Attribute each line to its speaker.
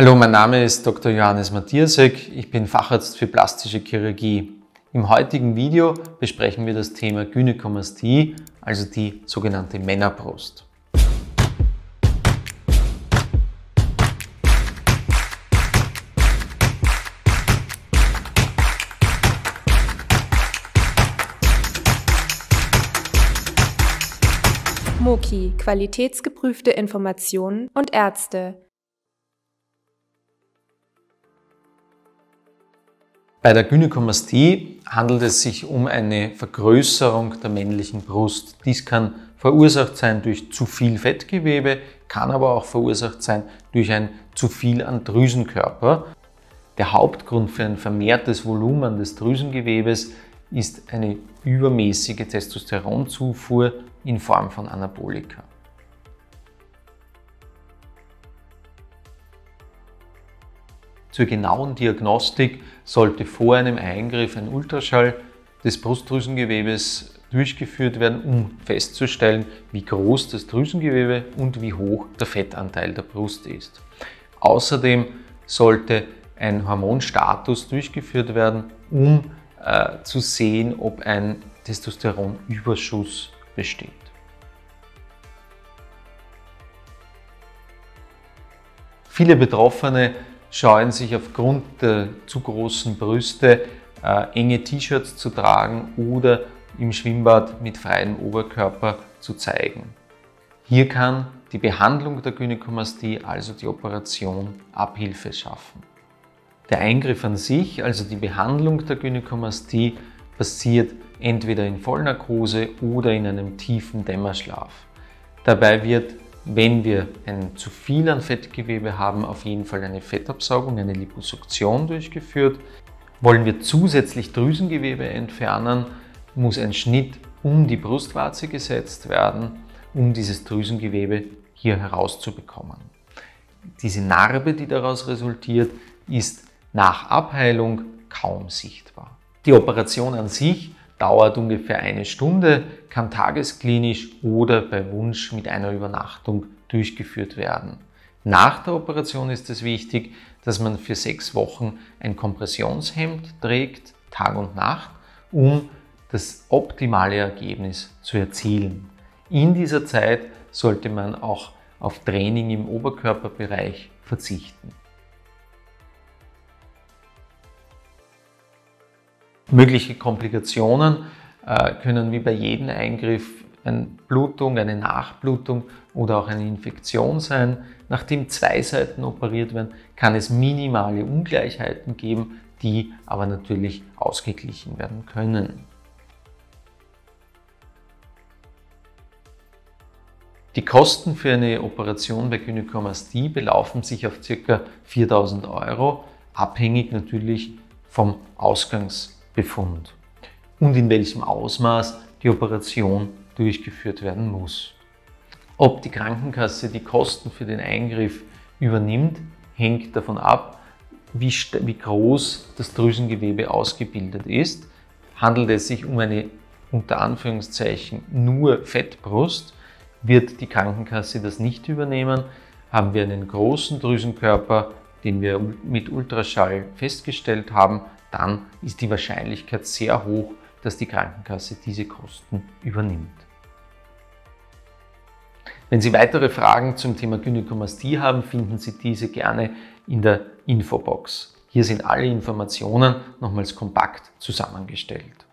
Speaker 1: Hallo, mein Name ist Dr. Johannes Matthiasek. Ich bin Facharzt für plastische Chirurgie. Im heutigen Video besprechen wir das Thema Gynäkomastie, also die sogenannte Männerbrust.
Speaker 2: Moki, qualitätsgeprüfte Informationen und Ärzte
Speaker 1: Bei der Gynäkomastie handelt es sich um eine Vergrößerung der männlichen Brust. Dies kann verursacht sein durch zu viel Fettgewebe, kann aber auch verursacht sein durch ein zu viel an Drüsenkörper. Der Hauptgrund für ein vermehrtes Volumen des Drüsengewebes ist eine übermäßige Testosteronzufuhr in Form von Anabolika. Zur genauen Diagnostik sollte vor einem Eingriff ein Ultraschall des Brustdrüsengewebes durchgeführt werden, um festzustellen, wie groß das Drüsengewebe und wie hoch der Fettanteil der Brust ist. Außerdem sollte ein Hormonstatus durchgeführt werden, um äh, zu sehen, ob ein Testosteronüberschuss besteht. Viele Betroffene scheuen sich aufgrund der zu großen Brüste äh, enge T-Shirts zu tragen oder im Schwimmbad mit freiem Oberkörper zu zeigen. Hier kann die Behandlung der Gynäkomastie, also die Operation, Abhilfe schaffen. Der Eingriff an sich, also die Behandlung der Gynäkomastie, passiert entweder in Vollnarkose oder in einem tiefen Dämmerschlaf. Dabei wird wenn wir ein zu viel an Fettgewebe haben, auf jeden Fall eine Fettabsaugung, eine Liposuktion durchgeführt. Wollen wir zusätzlich Drüsengewebe entfernen, muss ein Schnitt um die Brustwarze gesetzt werden, um dieses Drüsengewebe hier herauszubekommen. Diese Narbe, die daraus resultiert, ist nach Abheilung kaum sichtbar. Die Operation an sich dauert ungefähr eine Stunde, kann tagesklinisch oder bei Wunsch mit einer Übernachtung durchgeführt werden. Nach der Operation ist es wichtig, dass man für sechs Wochen ein Kompressionshemd trägt, Tag und Nacht, um das optimale Ergebnis zu erzielen. In dieser Zeit sollte man auch auf Training im Oberkörperbereich verzichten. Mögliche Komplikationen äh, können wie bei jedem Eingriff eine Blutung, eine Nachblutung oder auch eine Infektion sein. Nachdem zwei Seiten operiert werden, kann es minimale Ungleichheiten geben, die aber natürlich ausgeglichen werden können. Die Kosten für eine Operation bei Gynäkomastie belaufen sich auf ca. 4000 Euro, abhängig natürlich vom Ausgangs Befund und in welchem Ausmaß die Operation durchgeführt werden muss. Ob die Krankenkasse die Kosten für den Eingriff übernimmt, hängt davon ab, wie, wie groß das Drüsengewebe ausgebildet ist. Handelt es sich um eine unter Anführungszeichen nur Fettbrust, wird die Krankenkasse das nicht übernehmen. Haben wir einen großen Drüsenkörper, den wir mit Ultraschall festgestellt haben, dann ist die Wahrscheinlichkeit sehr hoch, dass die Krankenkasse diese Kosten übernimmt. Wenn Sie weitere Fragen zum Thema Gynäkomastie haben, finden Sie diese gerne in der Infobox. Hier sind alle Informationen nochmals kompakt zusammengestellt.